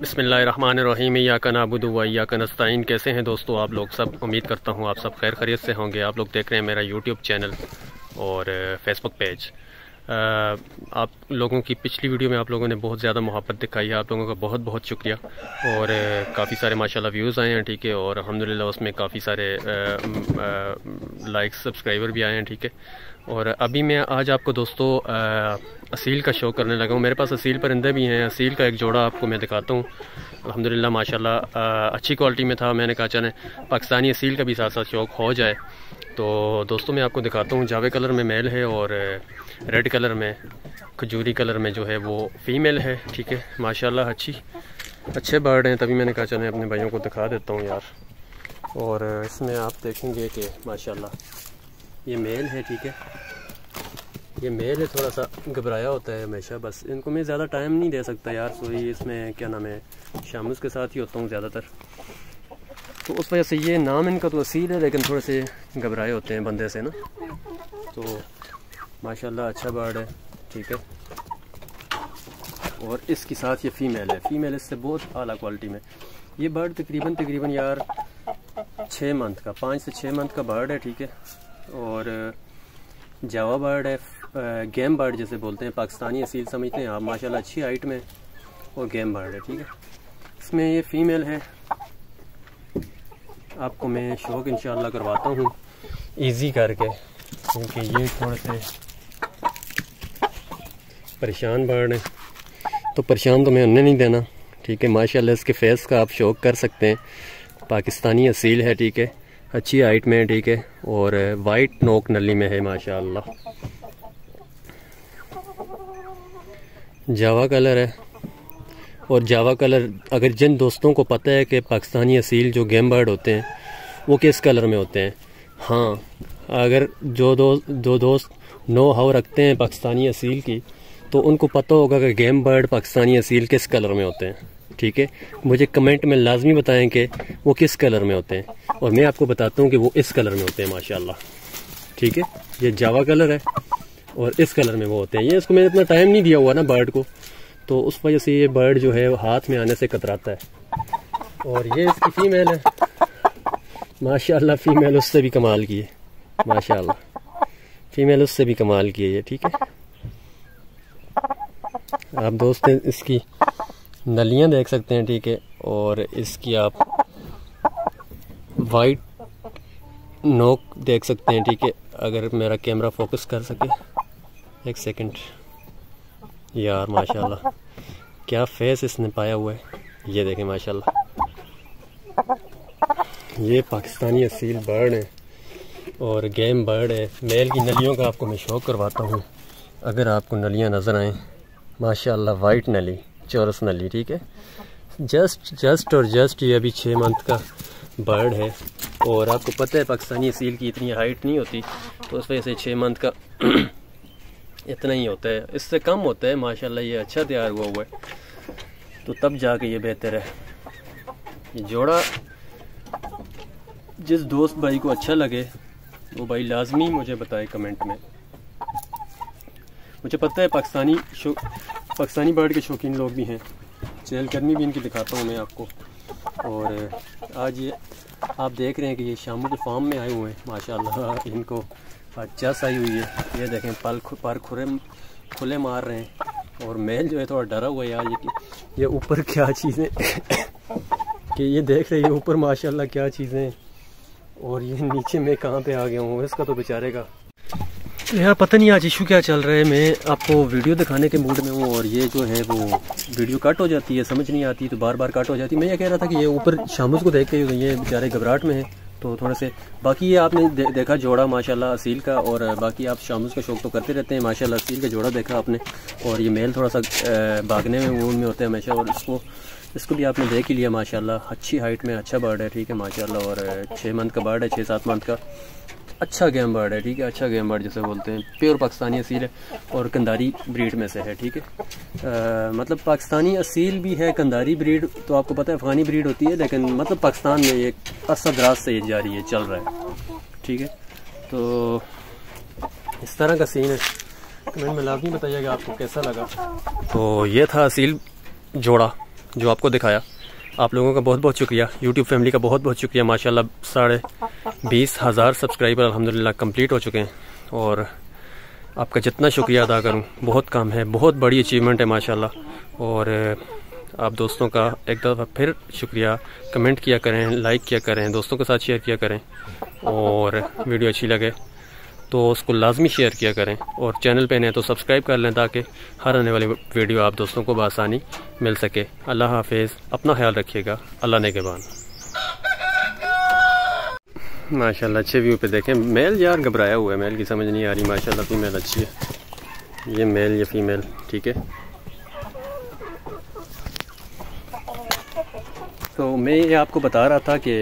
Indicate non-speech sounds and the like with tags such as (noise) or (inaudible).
बसमीम या का नाबुदुआ या का नस्ताइन कैसे हैं दोस्तों आप लोग? सब उम्मीद करता हूँ आप सब खैर खरीत से होंगे। आप लोग देख रहे हैं मेरा यूट्यूब चैनल और फेसबुक पेज आप लोगों की पिछली वीडियो में आप लोगों ने बहुत ज़्यादा मोहब्बत दिखाई है। आप लोगों का बहुत बहुत शुक्रिया। और काफ़ी सारे माशाल्लाह व्यूज़ आए हैं, ठीक है? और अलहमदिल्ला उसमें काफ़ी सारे लाइक्स सब्सक्राइबर भी आए हैं, ठीक है? और अभी मैं आज आपको दोस्तों असील का शो करने लगा हूँ। मेरे पास असील परिंदे भी हैं। असील का एक जोड़ा आपको मैं दिखाता हूँ। अल्हम्दुलिल्लाह, माशाल्लाह अच्छी क्वालिटी में था। मैंने कहा, चले, पाकिस्तानी असील का भी साथ साथ शौक हो जाए। तो दोस्तों, मैं आपको दिखाता हूँ, जावे कलर में मेल है और रेड कलर में, खजूरी कलर में जो है वो फ़ीमेल है, ठीक है? माशाल्लाह, अच्छी, अच्छे बर्ड हैं, तभी मैंने कहा चले, अपने भाइयों को दिखा देता हूँ यार। और, इसमें आप देखेंगे कि, माशाल्लाह, ये मेल है, ठीक है? ये मेल है थोड़ा सा घबराया होता है हमेशा, बस इनको मैं ज़्यादा टाइम नहीं दे सकता यार सो इसमें, क्या नाम है, शामुस के साथ ही होता हूँ ज़्यादातर। तो उस वजह से ये नाम इनका तो असील है, लेकिन थोड़े से घबराए होते हैं बंदे से ना। तो माशाल्लाह अच्छा बर्ड है, ठीक है। और इसके साथ ये फ़ीमेल है। फ़ीमेल इससे बहुत अला क्वालिटी में। ये बर्ड तकरीबन तकरीबन यार छः मंथ का, पाँच से छः मंथ का बर्ड है, ठीक है। और जावा बर्ड है गेम बर्ड जैसे बोलते हैं, पाकिस्तानी असील समझते हैं आप। माशाल्लाह अच्छी हाइट में और गेम बर्ड है, ठीक है। इसमें ये फ़ीमेल है आपको मैं शौक इंशाल्लाह करवाता हूँ। इजी करके, क्योंकि ये थोड़े से परेशान बर्ड हैं। तो परेशान तो मैं उन्हें नहीं देना, ठीक है? माशाल्लाह इसके फेस का आप शौक कर सकते हैं। पाकिस्तानी असील है, ठीक है? अच्छी हाइट में है, ठीक है? और वाइट नोक नली में है माशाल्लाह जावा कलर है। और जावा कलर अगर जिन दोस्तों को पता है कि पाकिस्तानी असील जो गेम बर्ड होते हैं, वो किस कलर में होते हैं? हाँ अगर जो दो दो दोस्त नो हाउ रखते हैं पाकिस्तानी असील की तो उनको पता होगा कि गेम बर्ड पाकिस्तानी असील किस कलर में होते हैं। ठीक है? मुझे कमेंट में लाजमी बताएँ कि वो किस कलर में होते हैं। और मैं आपको बताता हूँ कि वो इस कलर में होते हैं, माशाल्लाह। ठीक है? ये जावा कलर है और इस कलर में वो होते हैं। ये इसको मैंने इतना टाइम नहीं दिया हुआ ना बर्ड को। तो उस वजह से ये बर्ड जो है वो हाथ में आने से कतराता है। और ये इसकी फ़ीमेल है। माशाल्लाह, फ़ीमेल उससे भी कमाल की है। माशाल्लाह, फ़ीमेल उससे भी कमाल की है ये, ठीक है? आप दोस्त, इसकी नलियाँ देख सकते हैं, ठीक है? और इसकी आप वाइट नोक देख सकते हैं, ठीक है? अगर मेरा कैमरा फोकस कर सके। एक सेकंड यार, माशाल्लाह। क्या फेस इसने पाया हुआ है? ये देखें, माशाल्लाह। ये पाकिस्तानी असील बर्ड है और गेम बर्ड है। मेल की नलियों का आपको मैं शौक करवाता हूँ। अगर आपको नलियाँ नज़र आएँ, माशाल्लाह वाइट नली, चौरस नली, ठीक है? जस्ट जस्ट और जस्ट ये अभी छः मंथ का बर्ड है। और आपको पता है, पाकिस्तानी सील की इतनी हाइट नहीं होती तो उस वजह से छः मंथ का इतना ही होता है। इससे कम होता है, माशाल्लाह, ये अच्छा तैयार हुआ हुआ है। तो तब जाके ये बेहतर है। ये जोड़ा जिस दोस्त भाई को अच्छा लगे, वो भाई लाजमी मुझे बताए कमेंट में। मुझे पता है पाकिस्तानी पाकिस्तानी बर्ड के शौकीन लोग भी हैं। चहल गर्मी भी इनकी दिखाता हूँ मैं आपको। और आज ये आप देख रहे हैं कि ये शामू के फार्म में आए हुए हैं। माशाल्लाह, इनको चस आई हुई है। ये देखें, पल पर खुरे, खुले मार रहे हैं। और मेल जो है थोड़ा डरा हुआ है यार, ये ये ऊपर क्या चीज़ें (coughs) कि ये देख रहे हैं ऊपर माशाल्लाह क्या चीज़ें और ये नीचे मैं कहाँ पे आ गया हूँ? इसका तो बेचारे का तो यार पता नहीं आज इशू क्या चल रहा है। मैं आपको वीडियो दिखाने के मूड में हूँ और ये जो है वो वीडियो कट हो जाती है समझ नहीं आती तो बार बार कट हो जाती है। मैं ये कह रहा था कि ये ऊपर शामुस को देख के ये बेचारे घबराहट में है तो थोड़ा से बाकी ये आपने दे, देखा जोड़ा माशाल्लाह असील का और बाकी आप शामुस का शौक तो करते रहते हैं माशाल्लाह असील का जोड़ा देखा आपने और ये मेल थोड़ा सा भागने में मूड में होते हैं हमेशा और इसको इसको भी आपने देख ही लिया माशाल्लाह अच्छी हाइट में अच्छा बर्ड है ठीक है माशाल्लाह और छः मंथ का बर्ड है छः सात मंथ का। अच्छा गेम बर्ड है, ठीक है? अच्छा गेम बर्ड जैसे बोलते हैं। प्योर पाकिस्तानी असील है और कंदारी ब्रीड में से है, ठीक है? मतलब पाकिस्तानी असील भी है, कंदारी ब्रीड तो आपको पता है अफगानी ब्रीड होती है, लेकिन मतलब पाकिस्तान में ये अरसा दराज से ये जारी है चल रहा है, ठीक है? तो इस तरह का सीन है। कमेंट में लाजमी बताइएगा आपको कैसा लगा। तो ये था असील जोड़ा, जो आपको दिखाया। आप लोगों का बहुत बहुत शुक्रिया। यूट्यूब फैमिली का बहुत बहुत शुक्रिया। माशाल्लाह साढ़े बीस हज़ार सब्सक्राइबर अल्हम्दुलिल्लाह कंप्लीट हो चुके हैं। और आपका जितना शुक्रिया अदा करूँ, बहुत कम है, बहुत बड़ी अचीवमेंट है माशाल्लाह। और आप दोस्तों का एक दफ़ा फिर शुक्रिया। कमेंट किया करें लाइक किया करें, दोस्तों के साथ शेयर किया करें। और वीडियो अच्छी लगे तो उसको लाजमी शेयर किया करें और चैनल पर नहीं तो सब्सक्राइब कर लें ताकि हर आने वाली वीडियो आप दोस्तों को बसानी मिल सके। अल्लाह हाफिज़। अपना ख्याल रखिएगा। अल्लाह ने के बाद माशाल्लाह, अच्छे व्यू पे देखें। मेल यार घबराया हुआ है। मेल की समझ नहीं आ रही। माशाल्लाह फीमेल अच्छी है। ये मेल या फीमेल ठीक है? तो मैं ये आपको बता रहा था कि